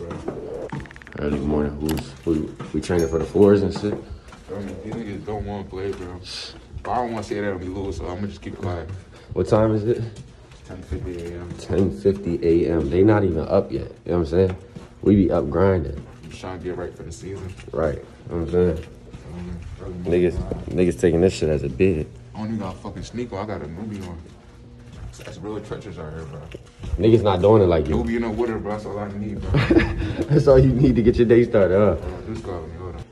bro. Early morning. Who's who, we training for the fours and shit. Bro, These niggas don't want to play, bro. But I don't want to say that when we lose, so I'm gonna just keep quiet. What time is it? 10:50 a.m. 10:50 a.m. They not even up yet. You know what I'm saying? We be up grinding. I'm trying to get right for the season. Right. You know what I'm saying? Early Niggas, niggas taking this shit as a bid. I don't even got a fucking sneaker. I got a newbie on. That's really treacherous out here, bro. Niggas not doing it like you. Newbie in the water, bro. That's all I need, bro. That's all you need to get your day started, huh? Bro, This guy, hold on.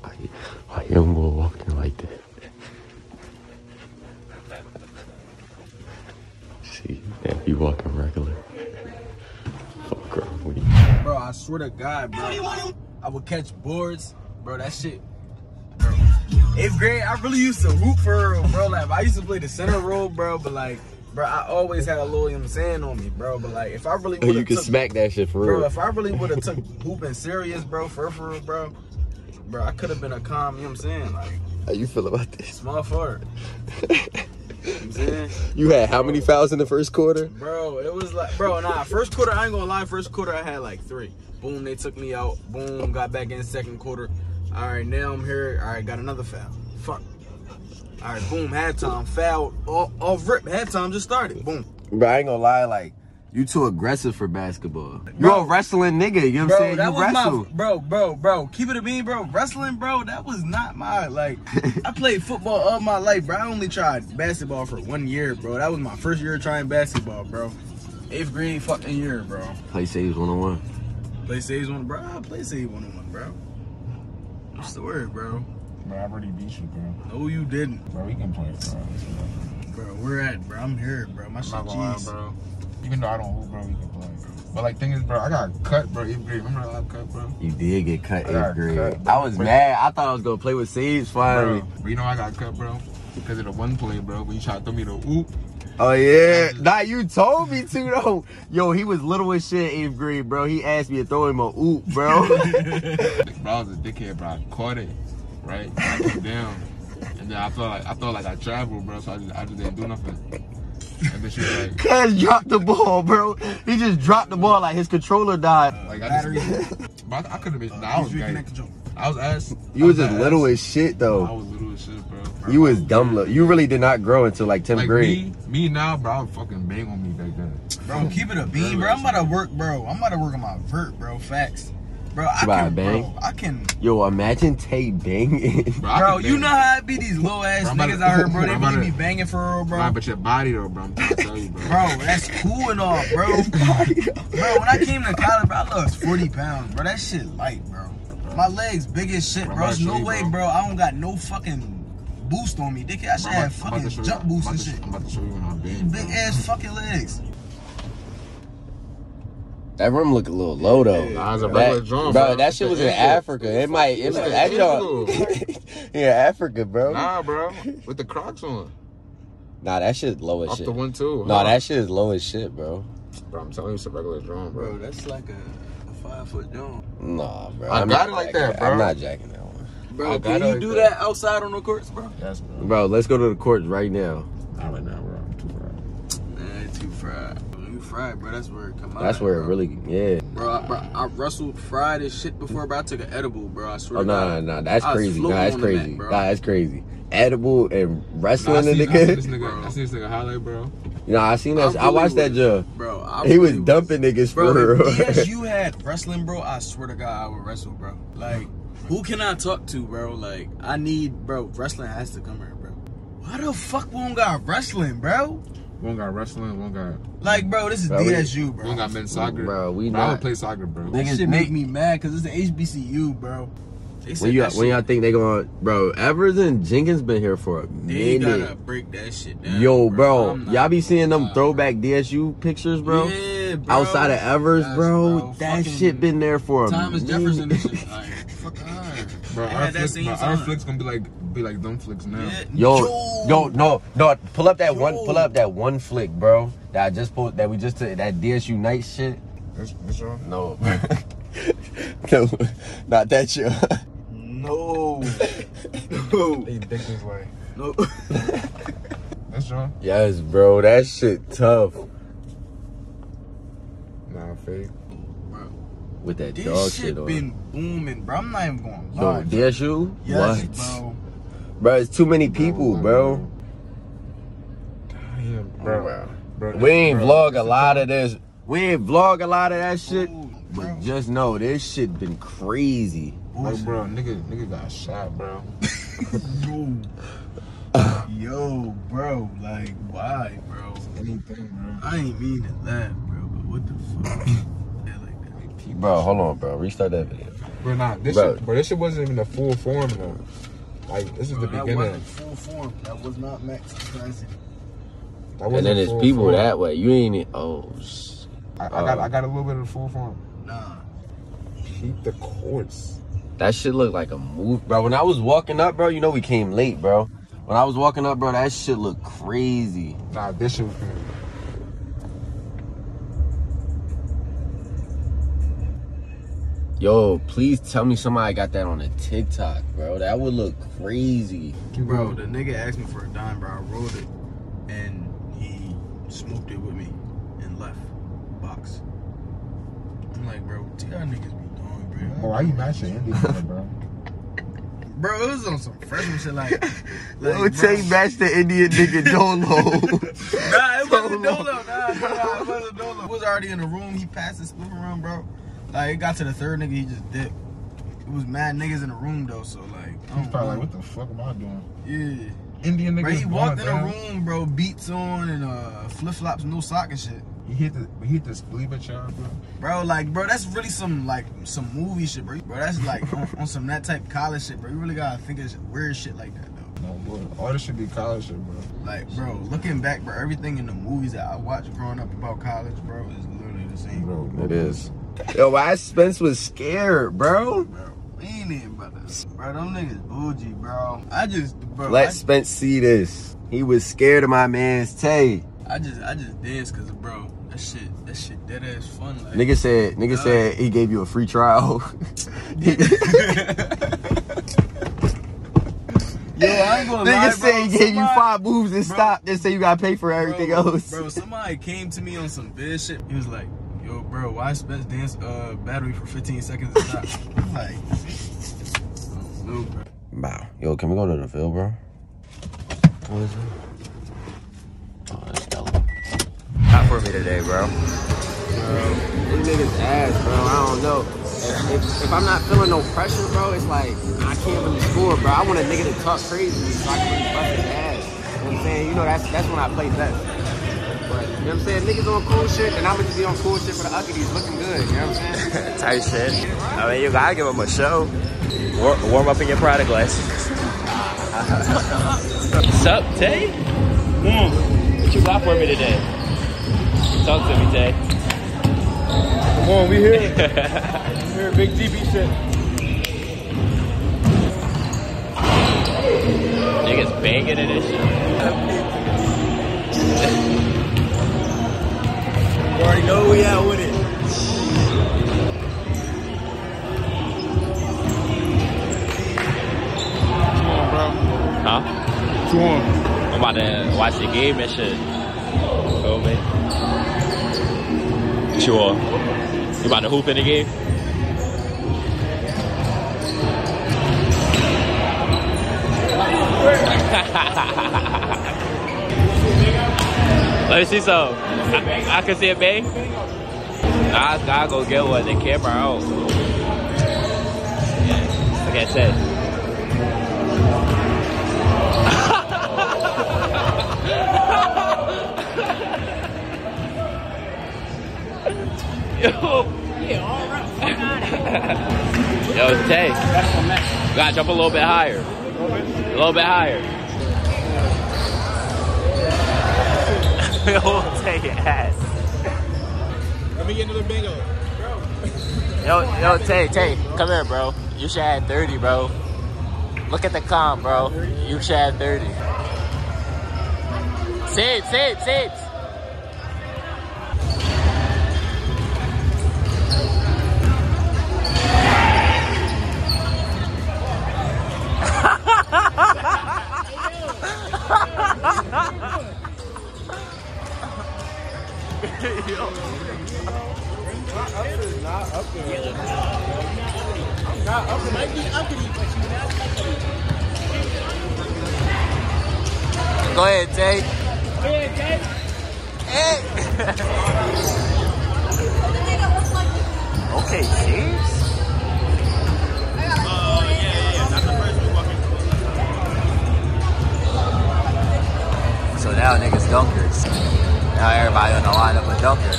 Why, why young boy walking like that? See, yeah, he walking regular. Fuck wrong with you. Bro, I swear to God, bro. I would catch boards, bro. That shit, bro. Eighth grade, I really used to hoop for real, bro. Like, I used to play the center role, bro. But like, bro, I always had a little, you know what I'm saying, on me, bro. But like, if I really would You have can took, smack that shit for bro, real. if I really would have took hooping serious, bro, for for real, bro, bro, I could have been a calm, you know what I'm saying, like How you feel about this? small fart. you know what I'm saying. You had how many fouls in the first quarter? Bro, it was like, bro, nah, first quarter, I ain't gonna lie, first quarter I had like three. Boom, they took me out. Boom, got back in second quarter. All right, now I'm here. All right, got another foul. Fuck. All right, boom, halftime, foul, off, off rip, halftime just started. Boom. Bro, I ain't gonna lie, like, you too aggressive for basketball. You're a wrestling nigga, you know what I'm saying? that You wrestle. my, bro, bro, bro, keep it a bean, bro. Wrestling, bro, that was not my, like, I played football all my life, bro. I only tried basketball for one year, bro. That was my first year trying basketball, bro. Eighth grade fucking year, bro. Play saves one on one. Play saves one, bro. I play save one on one, bro. What's the word, bro? Bro, I already beat you, bro. No, you didn't, Bro, we can play, bro. Bro, we're at, bro? I'm here, bro. My I'm shit, not gonna lie, G's. bro. Even though I don't hoop, bro, we can play. But like, thing is, bro, I got cut, bro. Eighth grade. Remember I got cut, bro? You did get cut I eighth grade. cut, I was bro. mad. I thought I was gonna play with saves finally. Bro, you know I got cut, bro, because of the one play, bro. When you tried to throw me the oop, Oh yeah, nah, you told me to though. Yo, he was little as shit eighth grade, bro. He asked me to throw him a oop, bro. bro, I was a dickhead, bro. I caught it, right? I came down, and then I felt like I felt like I traveled, bro. So I just, I just didn't do nothing. And then she was like, Cuz dropped the ball, bro. He just dropped the ball like his controller died. like I just, but I, I could have been. Nah, I was He's gay. reconnected, I was ass. You was I just ass. little as shit I though. Bro. You was dumb. Look. You really did not grow until like 10th Like grade. me, me now, bro. I would fucking bang on me back then. Bro, keep it a bean, bro. I'm about to work, bro. I'm about to work on my vert, bro. Facts. Bro, I You about can, bang? bro, I can. Yo, imagine Tay banging. Bro, Bro, you bang. know how I be these low ass Bro, I'm niggas to- out here, bro. They I'm about really to- be banging for real, bro. Nah, but your body though, bro. I'm trying to tell you, bro. Bro, that's cool and all, bro. bro, when I came to college, bro, I lost 40 pounds, bro. That shit light, bro. My legs big as shit, Bro, bro. There's no way, bro. bro. I don't got no fucking boost on me. Dickhead, I should I'm have about- I'm about to fucking you- jump boost and to- shit. I'm about to show you when I'm bang. Big bro. ass fucking legs. That room look a little low though. Nah, it's a That- regular drum, bro. bro. That shit was in It's. Africa. It might. It It's might. an That ankle. yeah, Africa, bro. Nah. Nah, bro. With the Crocs on. Nah, that shit low as Off shit. the one too. Nah, that shit is low as shit, bro. Bro, I'm telling you, it's a regular drum, bro. Bro, that's like a, a five foot drum. Nah, bro. I I'm got not it like jacking that, bro. I'm not jacking that one. Bro, I can you do that. that outside on the courts, bro? Yes, bro. Bro, let's go to the courts right now. Not right now, bro. I'm too fried. Nah, too fried. You fried, bro. That's where it come out. That's at, where it really, yeah. Bro, I, bro, I wrestled fried as shit before, bro. I took an edible, bro. I swear Oh to no, God. no, no, that's I crazy. Nah, that's crazy. mat. Nah, that's crazy. Edible and Nah, I wrestling seen, the I seen this nigga. nigga. I seen this nigga highlight, bro. Nah, I seen that. I, really watched that was- job. Bro, I He was really dumping niggas Bro, for if real. DSU had wrestling, bro, I swear to God, I would wrestle, bro. Like, who can I talk to, bro? Like, I need, bro, wrestling has to come here, bro. Why the fuck we don't got wrestling, bro? One got wrestling, one got Like, bro, this is Bro, we- DSU, bro. one got men's soccer. Bro, we Bro, I not- would play soccer, bro. That Niggas shit make make- me mad because it's the HBCU, bro. They when you that when y'all think they going, bro? Evers and Jenkins been here for a they minute. gotta break that shit down. Yo, bro, I'm y'all be seeing them Nah, throwback DSU pictures, bro? Yeah, bro. Outside of Evers, Yes, bro, that Fucking shit been there for a Thomas minute. Jefferson and shit. Like, fuck on. Bro, our, that flicks, same bro, our time. flicks gonna be like be like them flicks now. Yeah. Yo, yo, no, no, pull up that one, pull up that one flick, bro. That I just pulled, that we just took, that DSU night shit. This, this y'all? No, no, not that shit. No. no. They dick this way. No. This y'all? yes, bro, that shit tough. Fake. with that This dog shit shit been booming, bro. I'm not even going to lie. you? yes, what? bro. Bro, it's too many people, bro. Damn, bro. Bro. bro We ain't bro, vlog a lot of this. We ain't vlog a lot of that shit. Ooh, But just know this shit been crazy. Bro, bro, nigga, nigga got shot, bro. Yo. Yo, bro. Like, why, bro? Anything, bro. I ain't mean to laugh, bro, what the fuck? yeah, like that. Bro, hold on, bro. Restart that video. Bro, nah, this Bro. shit, bro, this shit wasn't even the full form though. Like, this is the Bro, that beginning. wasn't full form. That was not Max Classic. That And wasn't then there's full people form. that way. You ain't. e- Oh, sh- I, I uh, got, Oh. I got a little bit of the full form. Nah. Keep the courts. that shit looked like a move, bro. When I was walking up, bro, you know we came late, bro. When I was walking up, bro, that shit looked crazy. Nah, this shit was good. Yo, please tell me somebody got that on a TikTok, bro. That would look crazy. Bro, the nigga asked me for a dime, bro. I rolled it, and he smoked it with me and left box. I'm like, bro, what y'all niggas be doing, Oh, bro? why you matching Indian, bro? Bro, it was on some freshman shit, like, like Yo, bro. take match the Indian nigga Dolo. Nah, it wasn't Dolo. Dolo. Nah, nah, nah, it wasn't Dolo. He was already in the room. He passed the split around, bro. Like, it got to the third nigga, he just dipped. It was mad niggas in the room, though, so, like, He's don't probably like, what the fuck am I doing? Yeah. Indian niggas Bro, he walked in going the room, bro, beats on and uh, flip flops, no sock and shit. He hit the, he hit the spleeba charm, bro. Bro, like, bro, that's really some like some movie shit, bro. Bro, that's like on, on some that type college shit, bro. You really gotta think of weird shit like that, though. No, bro. All this should be college shit, bro. Like, bro, looking back, bro, everything in the movies that I watched growing up about college, bro, is literally the same, bro. Bro, it is. Yo, why Spence was scared, bro? Bro, we ain't even about to, bro. Them niggas bougie, bro. I just, bro, Let I, Spence see this. He was scared of my man's Tay. I just, I just danced cause, bro, that shit, that shit dead ass fun. Like, Nigga said, nigga said he gave you a free trial. Yo, I ain't gonna Nigga lie, said he gave you five moves and Bro. stopped. Then say you gotta pay for everything bro, else. Bro, somebody came to me on some bitch shit. He was like, "Yo, bro, why Spence dance uh battery for 15 seconds and stop?" I'm like, I don't bro. Wow. Yo, can we go to the field, bro? What is it? Oh, that's Stella. Not for me today, bro. Bro, these niggas ass, bro. I don't know. If, if, if I'm not feeling no pressure, bro, it's like I can't really score, bro. I want a nigga to talk crazy so I can really bust his ass. You know what I'm saying? You know, that's that's when I play best. But, you know what I'm saying? Niggas on cool shit, and I'm gonna just be on cool shit for the Uckities looking good. You know what I'm saying? Tight shit. I mean, you gotta give him a show. War- warm up in your Prada glasses. What's up, Tay? Hmm. What you got for me today? Talk to me, Tay. Come on, we here. We here, big GB shit. Niggas banging in this shit. Already know we out with it. Huh? I'm about to watch the game and shit. Feel me? Sure. You about to hoop in the game? Let me see some. I, I can see a bang. I gotta go get one. The camera out. Yeah. Like I said. Yo. Yo, Tay. Gotta jump a little bit higher. A little bit higher. Yo, Tay ass. Let me get another bingo. Yo, yo, Tay, Tay, come here, bro. You should have 30, bro. Look at the comp, bro. You should have 30. Save, save. Yo. Go ahead, Tay. Hey. okay, cheers. So now niggas dunkers. Now everybody on the line up a dunker.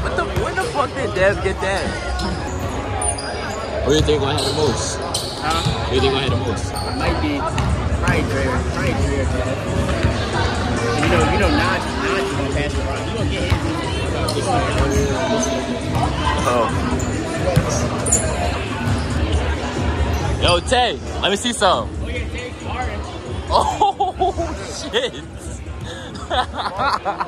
What the? When the fuck did Dev get that? Who do you think gonna have the most? Huh? Who do you think gonna have the most? Might be probably Dreer. Probably Dreer. You know, you know, Naj, Naj is gonna pass the around. You gonna get his. Oh. Yo, Tay, let me see some. Oh yeah, Dave Martin. Oh shit!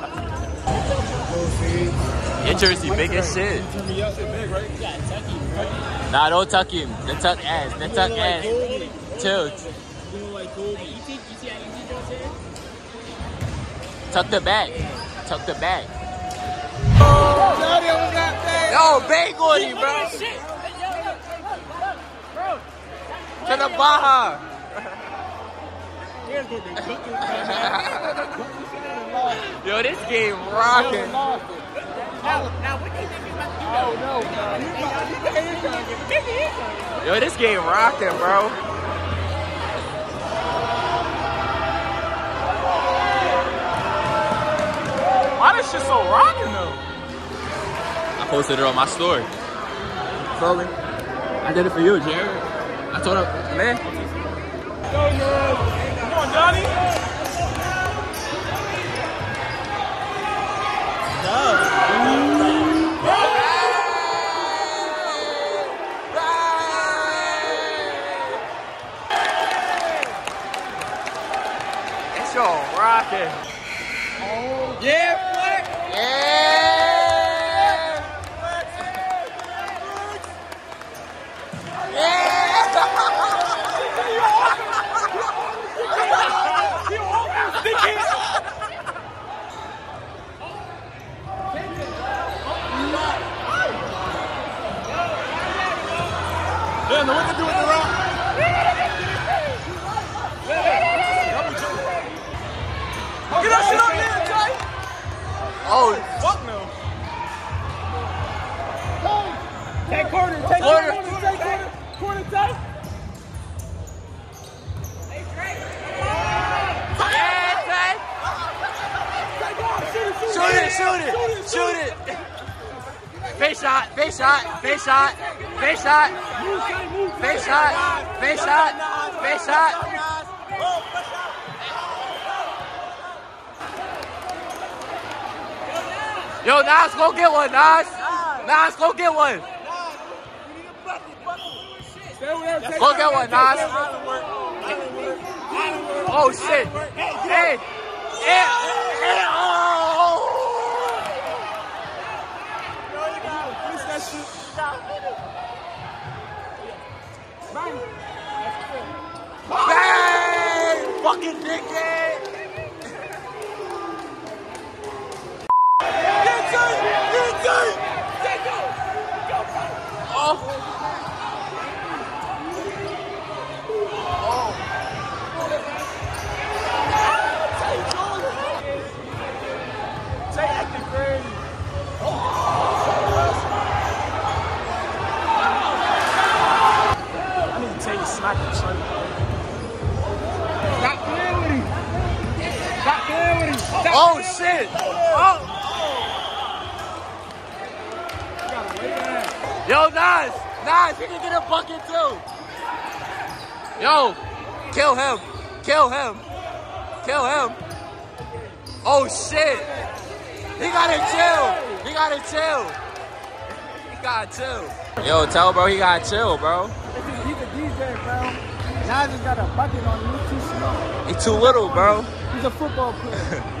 Your jersey big as shit. Nah, don't tuck him. The tuck ass. The tuck ass. Tilt. You you? Tuck the back. Tuck the back. Yo, bang on him, bro. To the Baja. Yo, this game rocking. Now, now what do you think he's about to do? Oh no, Yo, this game rocking, bro. Why this shit so rocking though? I posted it on my story. Slowly. I did it for you, Jared. I told him, man. Come on, Johnny. It's rocking. Yeah, Fleck. Yeah! Yeah, no, what to do with the rock? Get that shit up there, Jay! Oh, Fuck no. Take corner, take Corner. corner, take corner, corner, take. Shoot it, shoot it. Face shot, face shot, face shot, face shot, face shot, face shot, face shot. Yo, Nas, go get one, Nas. Nas, go get one. Go get one, Nas. Oh shit. Hey. Hey. Hey. Oh. Bang! Fucking dickhead! Oh. I need to tell you, smack the son. Stop playing with him. Stop playing with him. Stop Oh playing shit! Oh! Gotta lay down. Yo, Nas! Nas, he can get a bucket too! Yo! Kill him! Kill him! Kill him! Oh shit! He gotta chill! He gotta chill! He gotta chill! Yo, tell bro he gotta chill, bro. He's a DJ, bro. Nas just got a bucket on him. He's too small. He too little, bro. He's a football player.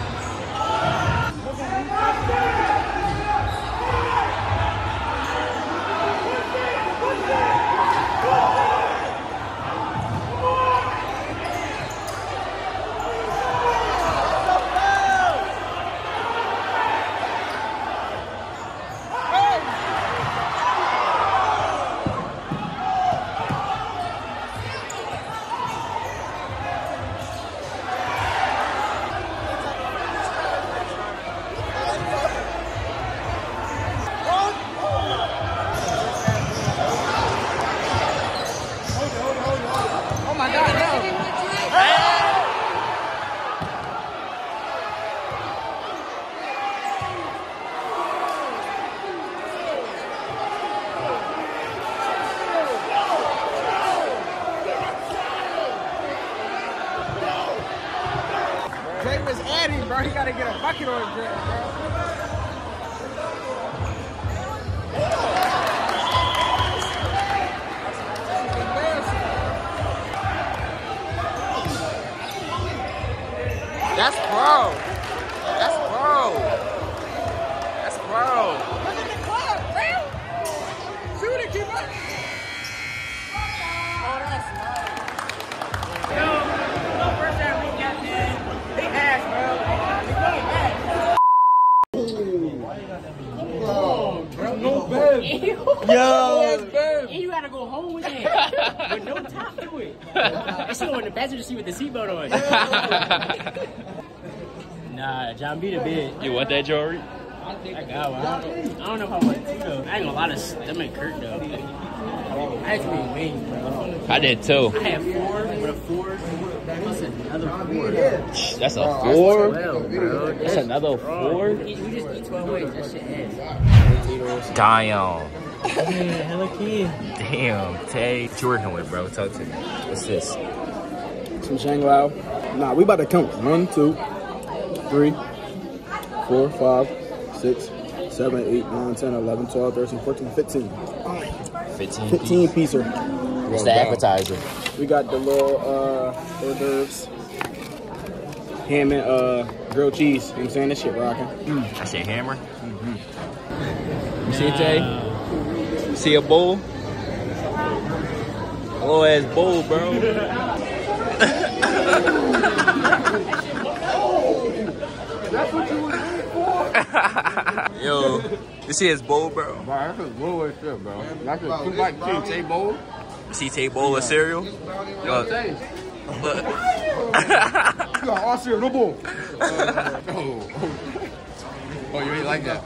He gotta get a bucket on Jay, bro. That's bro. The passenger seat with the seatbelt on. nah, John B the bid. You want that, Jory? I got one. I don't, I don't know if I want two though. I ain't gonna lie to stomach hurt though. I had too many wings, bro. I did too. I had four with a four. That's another four. That's a four. Well, bro. That's another four. We just eat 12 ways. That shit ass. Damn. Yeah, hella kid. Damn. Tay. What you working with, bro? Talk to me. What's this? Some Shang Lao. Nah, we about to count. One, two, three, four, five, six, seven, eight, nine, 10, 11, 12, 13, 14, 15. 15. 15 piecer. What's the appetizer? We got the little uh, hors d'oeuvres. Ham and uh, grilled cheese. You know what I'm saying? This shit rocking. I say hammer. You see it, Tay? See a bowl? Hello ass bowl, bro. Yo, you see his bowl, bro? Bro, that's a little ass shit, bro. That's a two cheese, Tay bowl. See Tay bowl of cereal? Yo, look. You got all cereal, no bowl. Oh. Oh, you ain't like that?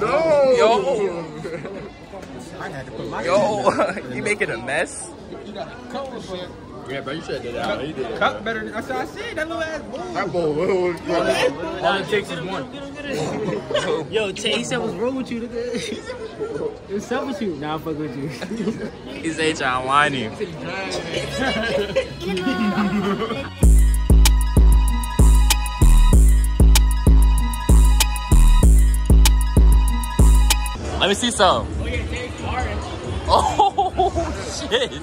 No. Yo, yo, you making a mess? Yeah, bro, you should have did that. He did it. Cup better. That's what I said. That little ass bowl. That bowl, was All it takes is one. Yo, Tay, he said, what's wrong with you, nigga? What's up with you? Nah, I fuck with you. He said trying to whine you. Let me see some. Oh, oh shit.